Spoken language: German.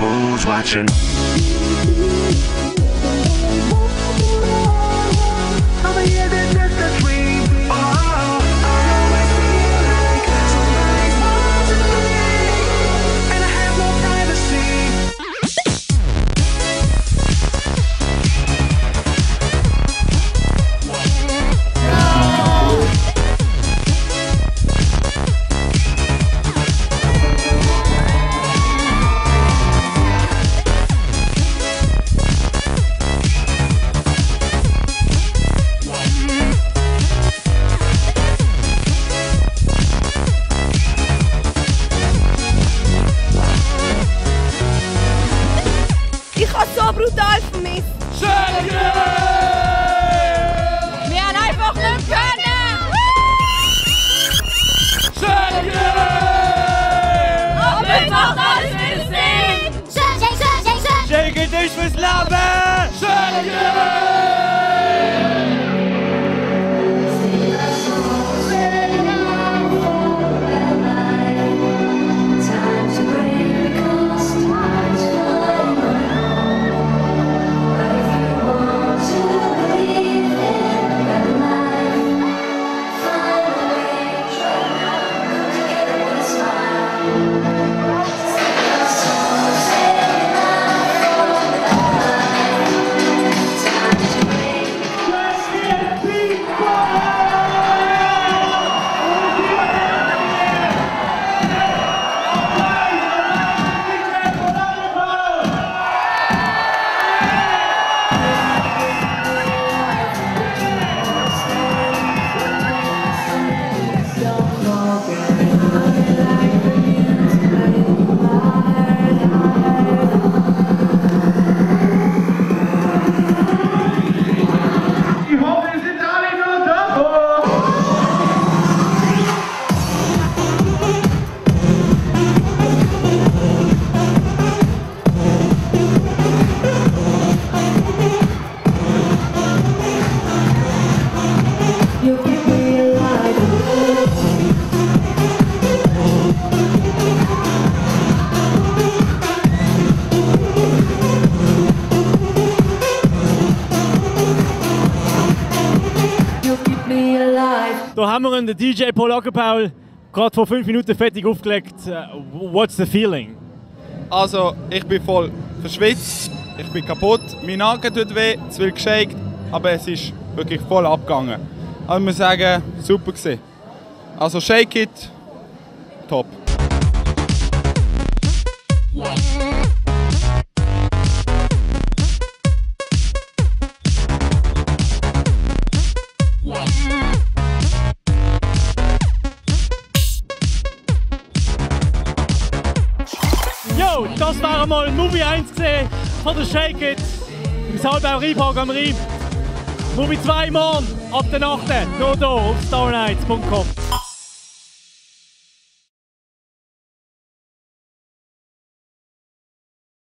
Who's watching? Ich habe so brutal vermisst. Wir haben einfach nicht können. Aber es macht alles wieder Sinn. Shake it ist fürs Leben! Da haben wir einen DJ Paul Ackerpaul gerade vor fünf Minuten fertig aufgelegt. Äh, What's the feeling? Also, ich bin voll verschwitzt, ich bin kaputt, mein Nacken tut weh, es wird geshakt, aber es ist wirklich voll abgegangen. Also, ich muss sagen, super gewesen. Also, Shake It, top. Jo, das war mal Movie 1 gesehen von der Shake It im Saalbau Rheinpark am Rhein. Movie 2 morgen ab der Nacht, nur hier auf starnights.com.